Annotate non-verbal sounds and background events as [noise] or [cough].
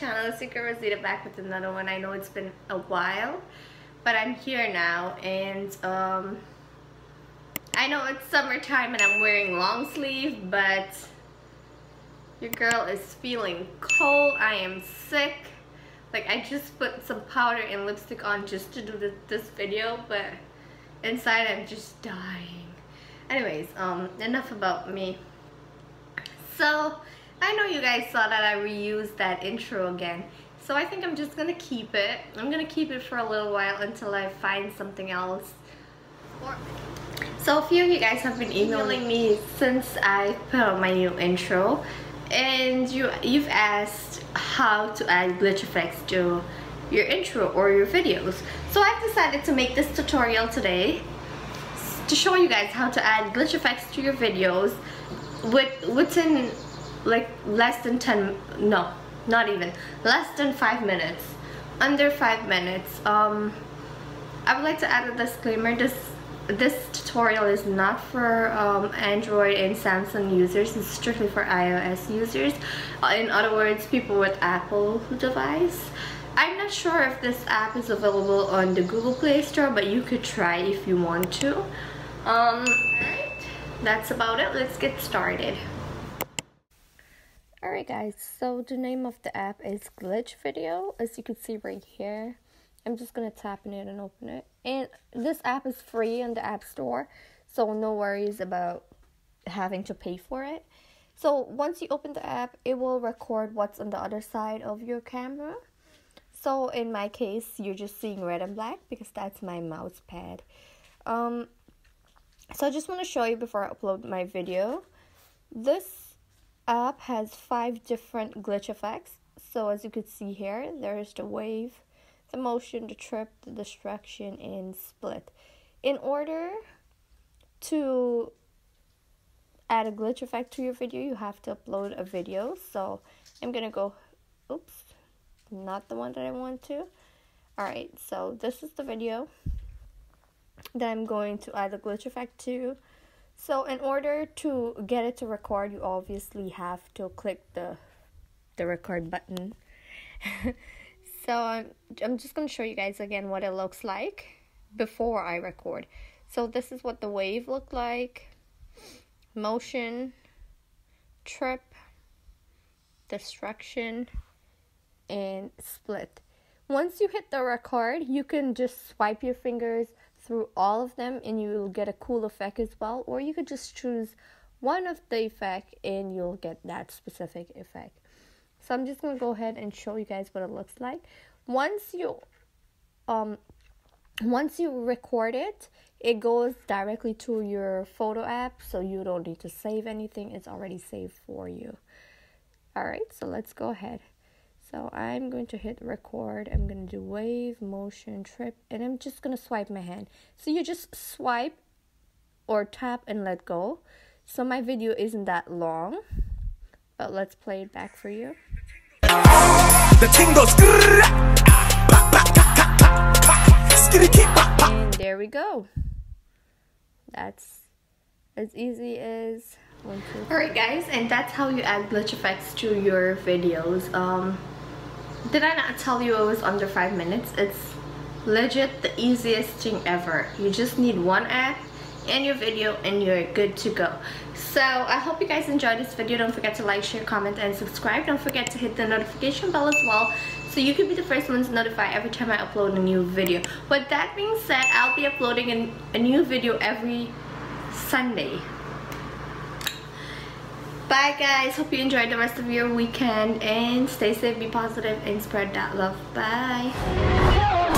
channel. Secret Rosita back with another one. I know it's been a while, but I'm here now and um, I know it's summertime and I'm wearing long sleeve, but your girl is feeling cold. I am sick. Like I just put some powder and lipstick on just to do the, this video, but inside I'm just dying. Anyways, um, enough about me. So, I know you guys saw that I reused that intro again. So I think I'm just gonna keep it. I'm gonna keep it for a little while until I find something else. So a few of you guys have been emailing me since I put out my new intro. And you, you've asked how to add glitch effects to your intro or your videos. So I've decided to make this tutorial today to show you guys how to add glitch effects to your videos with within like less than 10 no not even less than five minutes under five minutes um I would like to add a disclaimer this this tutorial is not for um, Android and Samsung users it's strictly for iOS users. Uh, in other words people with Apple device. I'm not sure if this app is available on the Google Play Store but you could try if you want to. Um, that's about it. Let's get started. Alright guys, so the name of the app is Glitch Video, as you can see right here. I'm just gonna tap in it and open it. And this app is free on the App Store, so no worries about having to pay for it. So once you open the app, it will record what's on the other side of your camera. So in my case, you're just seeing red and black because that's my mouse pad. Um, so I just want to show you before I upload my video. This app has five different glitch effects. So as you can see here, there's the wave, the motion, the trip, the distraction, and split. In order to add a glitch effect to your video, you have to upload a video. So I'm gonna go, oops, not the one that I want to. Alright, so this is the video that I'm going to add a glitch effect to. So in order to get it to record, you obviously have to click the the record button. [laughs] so I'm, I'm just going to show you guys again what it looks like before I record. So this is what the wave looked like. Motion, trip, destruction, and split. Once you hit the record, you can just swipe your fingers through all of them and you will get a cool effect as well or you could just choose one of the effect and you'll get that specific effect so i'm just going to go ahead and show you guys what it looks like once you um once you record it it goes directly to your photo app so you don't need to save anything it's already saved for you all right so let's go ahead so I'm going to hit record. I'm going to do wave, motion, trip, and I'm just going to swipe my hand. So you just swipe or tap and let go. So my video isn't that long, but let's play it back for you. And there we go. That's as easy as one, two. Alright guys, and that's how you add glitch effects to your videos. Um, did I not tell you it was under 5 minutes? It's legit the easiest thing ever. You just need one app and your video and you're good to go. So I hope you guys enjoyed this video. Don't forget to like, share, comment, and subscribe. Don't forget to hit the notification bell as well so you can be the first ones notified every time I upload a new video. With that being said, I'll be uploading a, a new video every Sunday. Bye guys. Hope you enjoyed the rest of your weekend and stay safe, be positive, and spread that love. Bye.